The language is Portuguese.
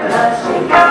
because she